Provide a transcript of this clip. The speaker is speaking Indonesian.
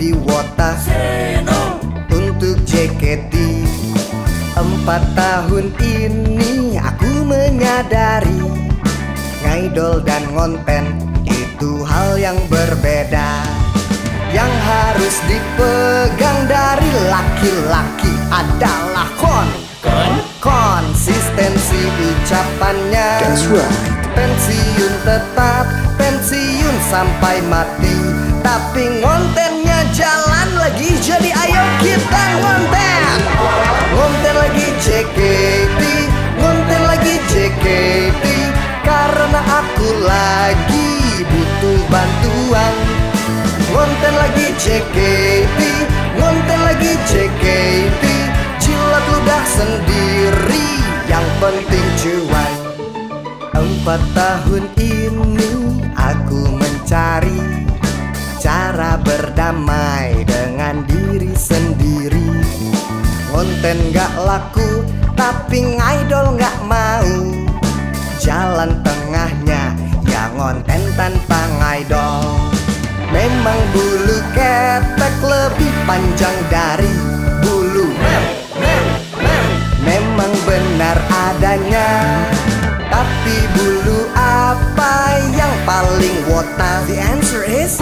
jadi wota. Untuk JKT Empat tahun ini aku menyadari Ngaidol dan ngonten itu hal yang berbeda. Yang harus dipegang dari laki-laki adalah kon? Konsistensi ucapannya. That's right. Pensiun tetap, sampai mati. Tapi ngontennya jalan lagi Jadi ayo kita ngonten. Ngonten lagi JKT Ngonten lagi JKT Karena aku lagi butuh bantuan. Ngonten lagi JKT Ngonten lagi JKT Jilat ludah sendiri Yang penting cuan. Empat tahun ini aku mencari Cara berdamai dengan diri sendiri. Konten gak laku tapi ngaidol gak mau. Jalan tengahnya ya ngonten tanpa ngaidol. Memang bulu ketek lebih panjang dari bulu. Mem, mem, mem. Memang benar adanya Tapi paling wota? Uh, the answer is